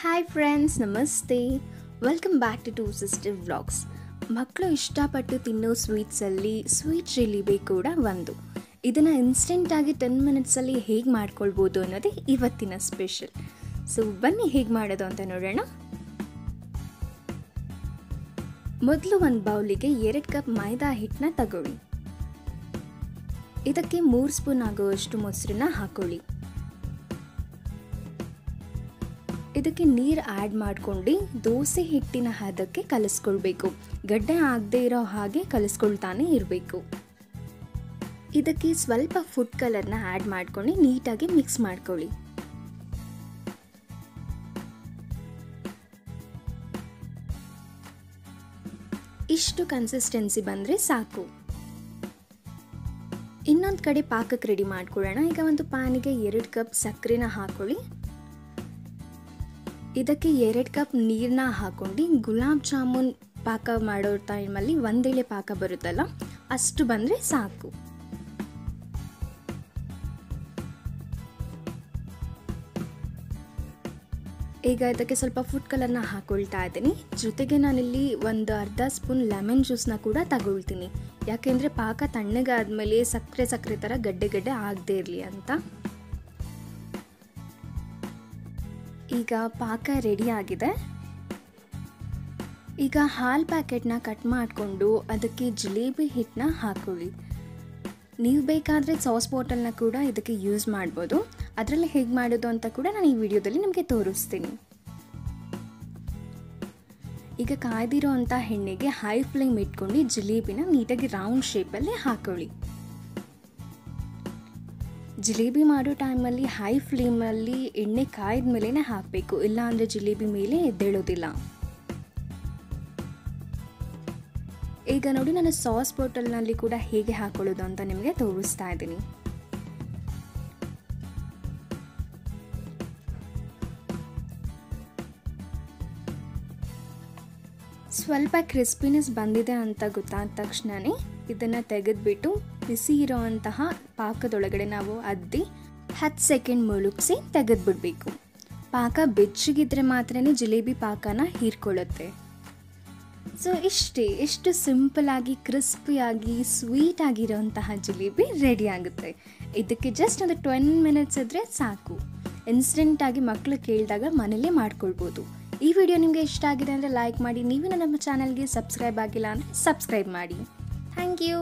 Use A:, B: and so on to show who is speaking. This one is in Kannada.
A: ಹಾಯ್ ಫ್ರೆಂಡ್ಸ್ ನಮಸ್ತೆ welcome back to two sister vlogs ಮಕ್ಕಳು ಇಷ್ಟಪಟ್ಟು ತಿನ್ನೋ ಸ್ವೀಟ್ಸಲ್ಲಿ ಸ್ವೀಟ್ ಜಿಲೇಬಿ ಕೂಡ ಒಂದು. ಇದನ್ನು ಇನ್ಸ್ಟೆಂಟಾಗಿ ಟೆನ್ ಮಿನಿಟ್ಸಲ್ಲಿ ಹೇಗೆ ಮಾಡ್ಕೊಳ್ಬೋದು ಅನ್ನೋದೇ ಇವತ್ತಿನ ಸ್ಪೆಷಲ್ ಸೊ ಬನ್ನಿ ಹೇಗೆ ಮಾಡೋದು ಅಂತ ನೋಡೋಣ. ಮೊದಲು ಒಂದು ಬೌಲಿಗೆ ಎರಡು ಕಪ್ ಮೈದಾ ಹಿಟ್ಟನ್ನ ತಗೊಳ್ಳಿ. ಇದಕ್ಕೆ ಮೂರು ಸ್ಪೂನ್ ಆಗುವಷ್ಟು ಮೊಸರನ್ನ ಹಾಕೊಳ್ಳಿ. ಇದಕ್ಕೆ ನೀರು ಆ್ಯಡ್ ಮಾಡ್ಕೊಂಡು ದೋಸೆ ಹಿಟ್ಟಿನ ಹದಕ್ಕೆ ಕಲಿಸ್ಕೊಳ್ಬೇಕು. ಗಡ್ಡೆ ಆಗದೆ ಇರೋ ಹಾಗೆ ಕಲಿಸ್ಕೊಳ್ತಾನೆ ಇರಬೇಕು. ಇದಕ್ಕೆ ಸ್ವಲ್ಪ ಫುಡ್ ಕಲರ್ನ ಆ್ಯಡ್ ಮಾಡ್ಕೊಂಡು ನೀಟಾಗಿ ಮಿಕ್ಸ್ ಮಾಡ್ಕೊಳ್ಳಿ. ಇಷ್ಟು ಕನ್ಸಿಸ್ಟೆನ್ಸಿ ಬಂದರೆ ಸಾಕು. ಇನ್ನೊಂದು ಕಡೆ ಪಾಕಕ್ಕೆ ರೆಡಿ ಮಾಡ್ಕೊಳ್ಳೋಣ. ಈಗ ಒಂದು ಪ್ಯಾನಿಗೆ ಎರಡು ಕಪ್ ಸಕ್ಕರೆನ ಹಾಕೊಳ್ಳಿ. ಇದಕ್ಕೆ ಎರಡು ಕಪ್ ನೀರನ್ನ ಹಾಕೊಂಡು ಗುಲಾಬ್ ಜಾಮೂನ್ ಪಾಕ ಮಾಡೋ ಟೈಮಲ್ಲಿ ಒಂದೇಳೆ ಪಾಕ ಬರುತ್ತಲ್ಲ, ಅಷ್ಟು ಬಂದರೆ ಸಾಕು. ಈಗ ಇದಕ್ಕೆ ಸ್ವಲ್ಪ ಫುಡ್ ಕಲರ್ನ ಹಾಕೊಳ್ತಾ ಇದ್ದೀನಿ. ಜೊತೆಗೆ ನಾನಿಲ್ಲಿ ಒಂದು ಅರ್ಧ ಸ್ಪೂನ್ ಲೆಮನ್ ಜ್ಯೂಸ್ನ ಕೂಡ ತಗೊಳ್ತೀನಿ. ಯಾಕೆಂದರೆ ಪಾಕ ತಣ್ಣಗಾದ್ಮೇಲೆ ಸಕ್ಕರೆ ಸಕ್ಕರೆ ಥರ ಗಡ್ಡೆ ಗಡ್ಡೆ ಆಗದೆ ಇರಲಿ ಅಂತ. ಈಗ ಪಾಕ ರೆಡಿ ಆಗಿದೆ. ಈಗ ಹಾಲು ಪ್ಯಾಕೆಟ್ನ ಕಟ್ ಮಾಡಿಕೊಂಡು ಅದಕ್ಕೆ ಜಿಲೇಬಿ ಹಿಟ್ಟನ್ನ ಹಾಕೊಳ್ಳಿ. ನೀವು ಬೇಕಾದರೆ ಸಾಸ್ ಬಾಟಲ್ನ ಕೂಡ ಇದಕ್ಕೆ ಯೂಸ್ ಮಾಡ್ಬೋದು. ಅದರಲ್ಲಿ ಹೇಗೆ ಮಾಡೋದು ಅಂತ ಕೂಡ ನಾನು ಈ ವಿಡಿಯೋದಲ್ಲಿ ನಿಮಗೆ ತೋರಿಸ್ತೀನಿ. ಈಗ ಕಾಯ್ದಿರೋ ಅಂಥ ಎಣ್ಣೆಗೆ ಹೈ ಫ್ಲೇಮ್ ಇಟ್ಕೊಂಡು ಜಿಲೇಬಿನ ನೀಟಾಗಿ ರೌಂಡ್ ಶೇಪಲ್ಲಿ ಹಾಕೊಳ್ಳಿ. ಜಿಲೇಬಿ ಮಾಡೋ ಟೈಮಲ್ಲಿ ಹೈ ಫ್ಲೇಮಲ್ಲಿ ಎಣ್ಣೆ ಕಾಯ್ದ ಮೇಲೇ ಹಾಕಬೇಕು. ಇಲ್ಲಾಂದರೆ ಜಿಲೇಬಿ ಮೇಲೆ ಎದ್ದೇಳೋದಿಲ್ಲ. ಈಗ ನೋಡಿ ನಾನು ಸಾಸ್ ಬಾಟಲ್ನಲ್ಲಿ ಕೂಡ ಹೇಗೆ ಹಾಕೊಳ್ಳೋದು ಅಂತ ನಿಮಗೆ ತೋರಿಸ್ತಾ ಇದ್ದೀನಿ. ಸ್ವಲ್ಪ ಕ್ರಿಸ್ಪಿನೆಸ್ ಬಂದಿದೆ ಅಂತ ಗೊತ್ತಾದ ತಕ್ಷಣವೇ ಇದನ್ನು ತೆಗೆದುಬಿಟ್ಟು ಬಿಸಿ ಇರೋವಂತಹ ಪಾಕದೊಳಗಡೆ ನಾವು ಅದ್ದಿ ಹತ್ತು ಸೆಕೆಂಡ್ ಮುಳುಗಿಸಿ ತೆಗೆದುಬಿಡಬೇಕು. ಪಾಕ ಬೆಚ್ಚಗಿದ್ರೆ ಮಾತ್ರ ಜಿಲೇಬಿ ಪಾಕನ ಹೀರ್ಕೊಳ್ಳುತ್ತೆ. ಸೊ ಇಷ್ಟೇ, ಎಷ್ಟು ಸಿಂಪಲಾಗಿ ಕ್ರಿಸ್ಪಿಯಾಗಿ ಸ್ವೀಟ್ ಆಗಿರೋಂತಹ ಜಿಲೇಬಿ ರೆಡಿ ಆಗುತ್ತೆ. ಇದಕ್ಕೆ ಜಸ್ಟ್ ಒಂದು ಟ್ವೆನ್ ಮಿನಿಟ್ಸ್ ಇದ್ದರೆ ಸಾಕು. ಇನ್ಸ್ಟೆಂಟಾಗಿ ಮಕ್ಕಳು ಕೇಳಿದಾಗ ಮನೇಲೇ ಮಾಡ್ಕೊಳ್ಬೋದು. ಈ ವಿಡಿಯೋ ನಿಮಗೆ ಇಷ್ಟ ಆಗಿದೆ ಅಂದರೆ ಲೈಕ್ ಮಾಡಿ. ನೀವಿನ ನಮ್ಮ ಚಾನಲ್ಗೆ ಸಬ್ಸ್ಕ್ರೈಬ್ ಆಗಿಲ್ಲ ಅಂದರೆ ಸಬ್ಸ್ಕ್ರೈಬ್ ಮಾಡಿ. Thank you